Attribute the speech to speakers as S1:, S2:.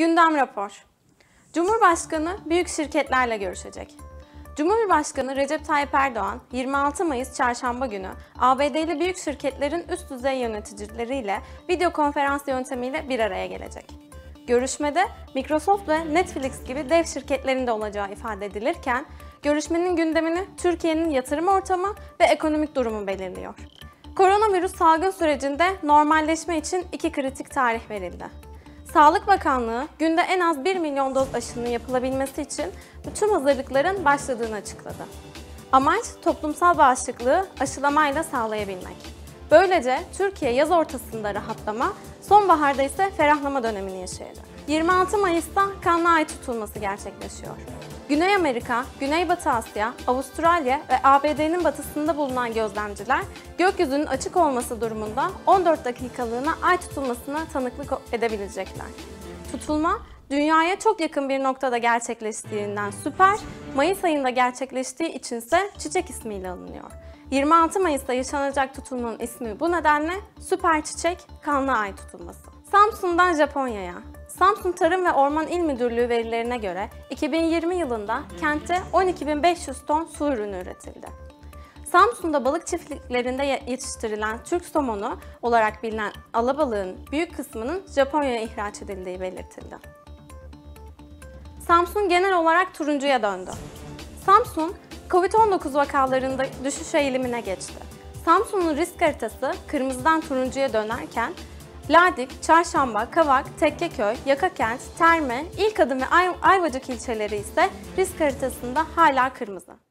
S1: Gündem rapor. Cumhurbaşkanı büyük şirketlerle görüşecek. Cumhurbaşkanı Recep Tayyip Erdoğan 26 Mayıs Çarşamba günü ABD'li büyük şirketlerin üst düzey yöneticileriyle video konferans yöntemiyle bir araya gelecek. Görüşmede Microsoft ve Netflix gibi dev şirketlerin de olacağı ifade edilirken, görüşmenin gündemini Türkiye'nin yatırım ortamı ve ekonomik durumu belirliyor. Koronavirüs salgın sürecinde normalleşme için iki kritik tarih verildi. Sağlık Bakanlığı günde en az 1 milyon doz aşının yapılabilmesi için tüm hazırlıkların başladığını açıkladı. Amaç toplumsal bağışıklığı aşılamayla sağlayabilmek. Böylece Türkiye yaz ortasında rahatlama, sonbaharda ise ferahlama dönemini yaşayacak. 26 Mayıs'ta kanlı ay tutulması gerçekleşiyor. Güney Amerika, Güneybatı Asya, Avustralya ve ABD'nin batısında bulunan gözlemciler gökyüzünün açık olması durumunda 14 dakikalığına ay tutulmasına tanıklık edebilecekler. Tutulma, dünyaya çok yakın bir noktada gerçekleştiğinden süper, Mayıs ayında gerçekleştiği içinse çiçek ismiyle alınıyor. 26 Mayıs'ta yaşanacak tutulmanın ismi bu nedenle süper çiçek kanlı ay tutulması. Samsun'dan Japonya'ya. Samsun Tarım ve Orman İl Müdürlüğü verilerine göre 2020 yılında kentte 12.500 ton su ürünü üretildi. Samsun'da balık çiftliklerinde yetiştirilen Türk somonu olarak bilinen alabalığın büyük kısmının Japonya'ya ihraç edildiği belirtildi. Samsun genel olarak turuncuya döndü. Samsun, Covid-19 vakalarında düşüş eğilimine geçti. Samsun'un risk haritası kırmızıdan turuncuya dönerken Ladik, Çarşamba, Kavak, Tekkeköy, Yakakent, Terme, İlkadım ve Ay Ayvacık ilçeleri ise risk haritasında hala kırmızı.